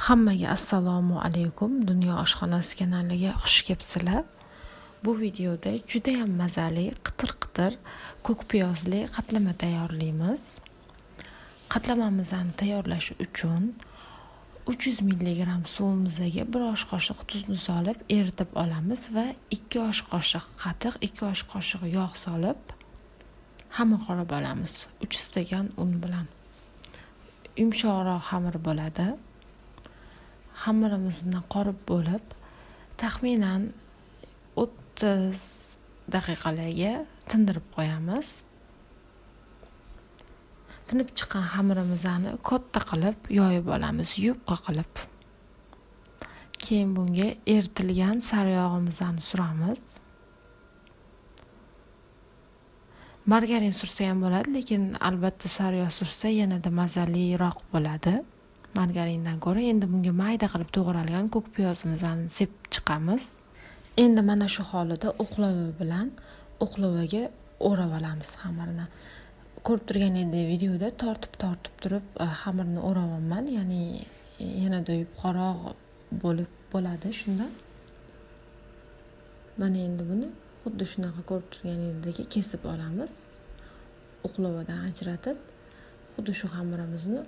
Hammaga assalomu alaykum. Dunyo oshxonasi kanaliga xush kelibsizlar. Bu videoda juda ham mazali, qitir-qitir ko'k piyozli qatlama tayyorlaymiz. Qatlamamizni tayyorlash uchun 300 mg suvimizga 1 osh qoshiq tuzni solib eritib olamiz va 2 osh qoshiq qatiq, 2 osh qoshiq yog' solib xamir qorib olamiz 3 stakan un bilan. Yumshoqroq xamir bo'ladi. Xamirimizni qorib bo'lib taxminan o'ttiz daqiqalarga tindirib qo'yamiz. Tinib chiqqan xamirimizni katta qilib yoyib olamiz yupqa qilib. Keyin bunga eritilgan sariyog'imizni suramiz. Margarin sursa ham bo'ladi lekin albatta sariyog' sursa yanada mazaliroq bo'ladi. Margarindan ko'ra endi bunga mayda qilib to'g'ralgan ko'k piyozimizni sepib chiqamiz. Endi mana shu holida o'qlova bilan o'qlovaga o'rab olamiz xamirni. Ko'rib turganingdek videoda tortib tortib turib e, xamirni o'rayapman ya'ni e, yanada yupqaroq bo'lib bo'ladi shunda. Mana endi buni xuddi shunaqa ko'rib turganingizdek kesib olamiz. O'qlovadan ajratib xuddi shu xamirimizni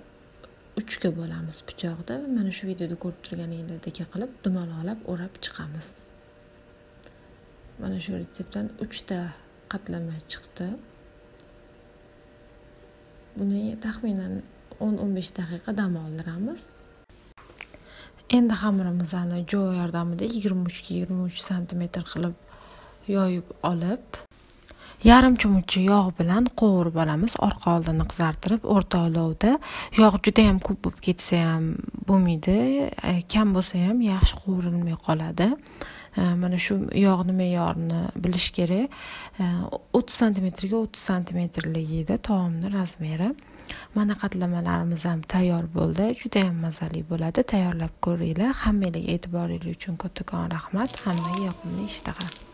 uchga bo'lamiz pichoqda mana shu videoda ko'rib turganingizdek qilib dumalaqlab o'rab chiqamiz. Mana shu retseptdan uchta qatlama chiqdi. Buni taxminan o'n o'n besh daqiqa dam oldiramiz. Endi xamirimizni jo yordamida yigirma uchga yigirma uch santimetr qilib yoyib olib yarim cho'mich yog' bilan qovurib olamiz orqa oldini qizartirib o'rta olovda. Yog' juda yam ko'p bo'lib ketsa ham bo'lmaydi. E, kam bo'lsa ham yaxshi qovurilmay qoladi. E, mana shu yog'ni me'yorini bilish kerak. E, o'ttiz santimetrga o'ttiz santimetrligida taomni razmeri. Mana qatlamalarimiz ham tayyor bo'ldi. Juda yam mazali bo'ladi. Tayyorlab ko'ringlar. Hammanglarga e'tiboringiz uchun kattakon rahmat. Hammaga yoqimli ishtaha